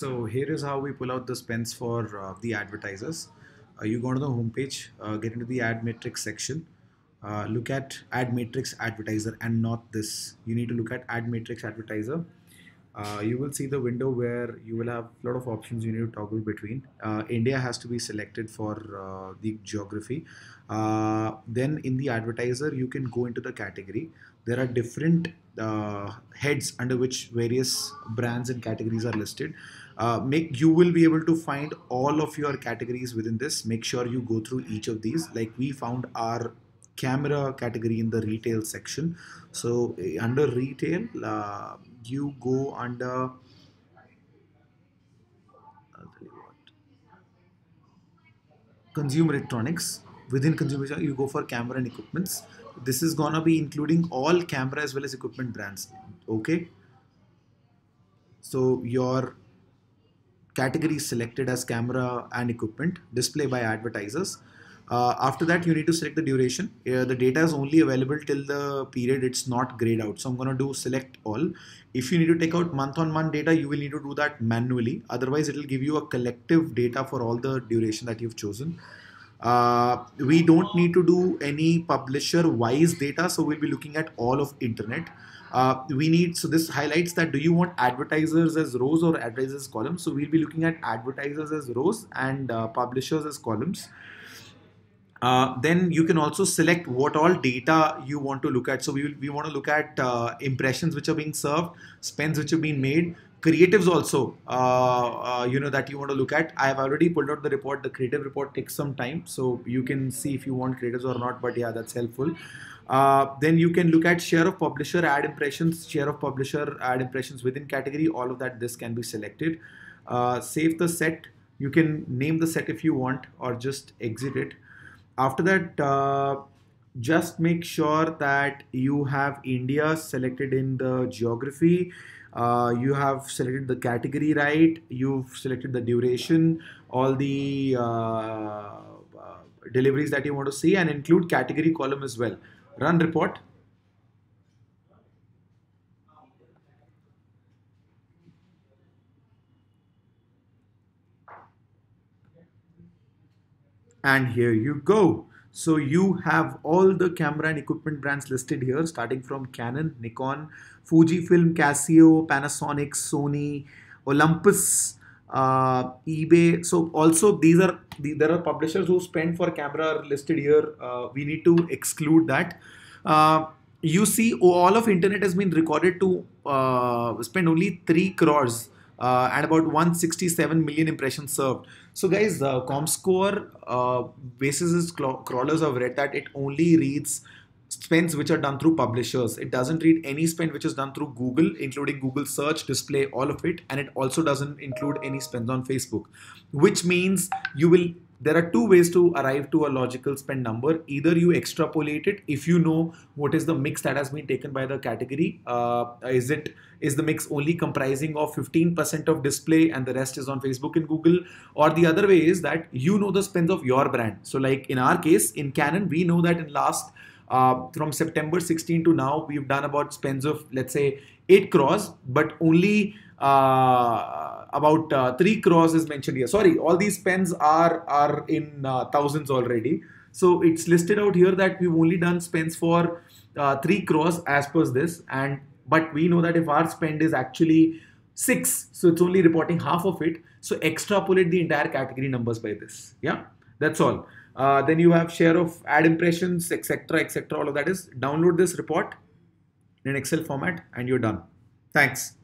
So here is how we pull out the spends for uh, the advertisers. Uh, you go to the homepage, uh, get into the Ad Metrix section, uh, look at Ad Metrix advertiser and not this. You need to look at Ad Metrix advertiser. Uh, you will see the window where you will have a lot of options you need to toggle between. Uh, India has to be selected for the geography. then in the advertiser, you can go into the category. There are different heads under which various brands and categories are listed uh, make you will be able to find all of your categories within this. Make sure you go through each of these. Like we found our camera category in the retail section. So uh, under retail uh, you go under consumer electronics. Within consumer you go for camera and equipments. This is gonna be including all camera as well as equipment brands okay? So your category selected as camera and equipment display by advertisers. Uh, after that, you need to select the duration. Uh, the data is only available till the period it's not grayed out. So I'm going to do select all. If you need to take out month on month data, you will need to do that manually. Otherwise, it will give you a collective data for all the duration that you've chosen. Uh, we don't need to do any publisher wise data. So we'll be looking at all of internet uh, we need so this highlights that do you want advertisers as rows or advertisers columns? So we'll be looking at advertisers as rows and uh, publishers as columns uh, then you can also select what all data you want to look at so we, we want to look at uh, impressions which are being served spends which have been made creatives also uh, uh, you know that you want to look at i have already pulled out the report the creative report takes some time so you can see if you want creatives or not but yeah that's helpful uh, then you can look at share of publisher ad impressions, share of publisher ad impressions within category. All of that, this can be selected. Save the set. You can name the set if you want or just exit it. After that, uh, just make sure that you have India selected in the geography. Uh, you have selected the category right. You've selected the duration, all the uh, uh, deliveries that you want to see and include category column as well run report and here you go so you have all the camera and equipment brands listed here starting from Canon, Nikon, Fujifilm, Casio, Panasonic, Sony, Olympus, uh, eBay. So also these are the, there are publishers who spend for camera are listed here. Uh, we need to exclude that. Uh, you see, all of internet has been recorded to uh, spend only three crores. Uh, and about 167 million impressions served. So guys, uh, ComScore uh, basis crawlers have read that it only reads spends which are done through publishers. It doesn't read any spend which is done through Google, including Google search, display, all of it. And it also doesn't include any spends on Facebook, which means you will there are two ways to arrive to a logical spend number. Either you extrapolate it if you know what is the mix that has been taken by the category. Uh, is it is the mix only comprising of 15% of display and the rest is on Facebook and Google? Or the other way is that you know the spends of your brand. So like in our case, in Canon, we know that in last uh, from September 16 to now, we've done about spends of let's say 8 crores, but only uh, about uh, 3 crores is mentioned here. Sorry, all these spends are, are in uh, thousands already. So it's listed out here that we've only done spends for uh, 3 crores as per this. And But we know that if our spend is actually 6, so it's only reporting half of it. So extrapolate the entire category numbers by this. Yeah, that's all. Uh, then you have share of ad impressions, etc., etc. All of that is download this report in Excel format and you're done. Thanks.